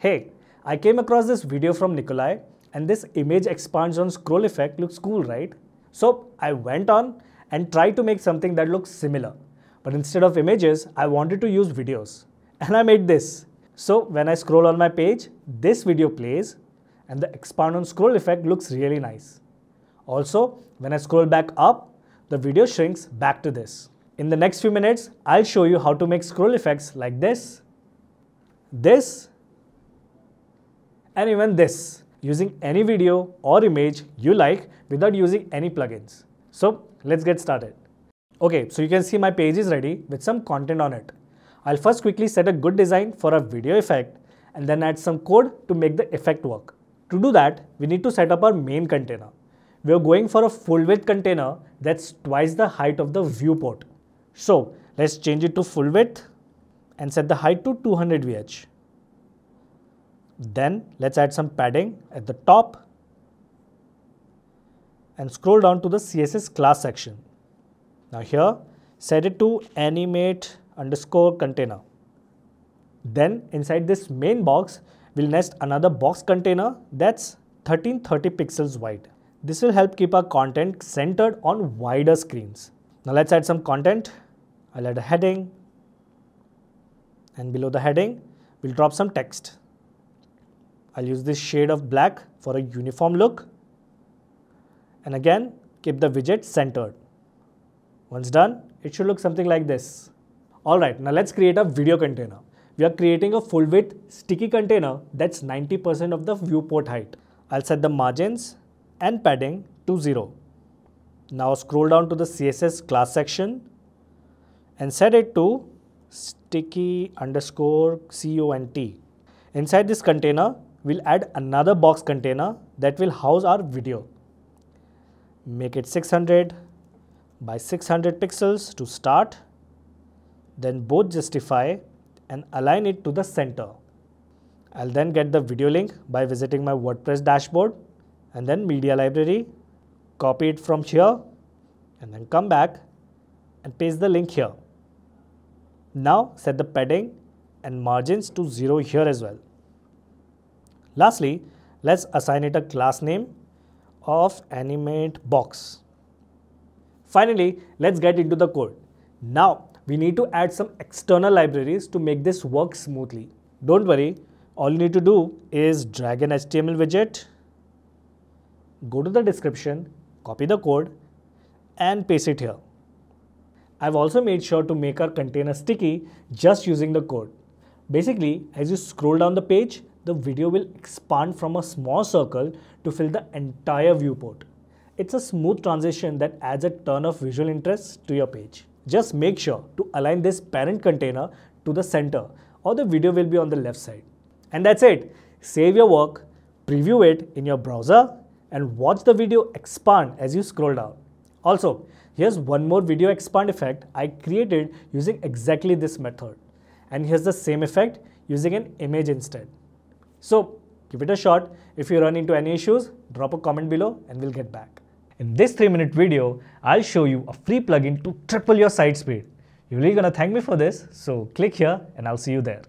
Hey, I came across this video from Nikolai and this image expands on scroll effect looks cool, right? So I went on and tried to make something that looks similar. But instead of images, I wanted to use videos. And I made this. So when I scroll on my page, this video plays and the expand on scroll effect looks really nice. Also, when I scroll back up, the video shrinks back to this. In the next few minutes, I'll show you how to make scroll effects like this, this, and even this using any video or image you like without using any plugins. So let's get started. Okay, so you can see my page is ready with some content on it. I'll first quickly set a good design for a video effect and then add some code to make the effect work. To do that, we need to set up our main container. We are going for a full width container that's twice the height of the viewport. So let's change it to full width and set the height to 200 VH. Then let's add some padding at the top and scroll down to the CSS class section. Now here, set it to animate underscore container. Then inside this main box, we'll nest another box container that's 1330 pixels wide. This will help keep our content centered on wider screens. Now let's add some content. I'll add a heading and below the heading, we'll drop some text. I'll use this shade of black for a uniform look. And again, keep the widget centered. Once done, it should look something like this. Alright, now let's create a video container. We are creating a full width sticky container that's 90% of the viewport height. I'll set the margins and padding to 0. Now scroll down to the CSS class section and set it to sticky underscore cont. Inside this container, we'll add another box container that will house our video. Make it 600 by 600 pixels to start, then both justify and align it to the center. I'll then get the video link by visiting my WordPress dashboard and then media library, copy it from here and then come back and paste the link here. Now set the padding and margins to 0 here as well. Lastly, let's assign it a class name of animate box. Finally, let's get into the code. Now, we need to add some external libraries to make this work smoothly. Don't worry, all you need to do is drag an HTML widget, go to the description, copy the code and paste it here. I've also made sure to make our container sticky just using the code. Basically, as you scroll down the page, the video will expand from a small circle to fill the entire viewport. It's a smooth transition that adds a ton of visual interest to your page. Just make sure to align this parent container to the center or the video will be on the left side. And that's it. Save your work, preview it in your browser and watch the video expand as you scroll down. Also, here's one more video expand effect I created using exactly this method. And here's the same effect using an image instead. So give it a shot. If you run into any issues, drop a comment below and we'll get back. In this 3 minute video, I'll show you a free plugin to triple your site speed. You're really gonna thank me for this, so click here and I'll see you there.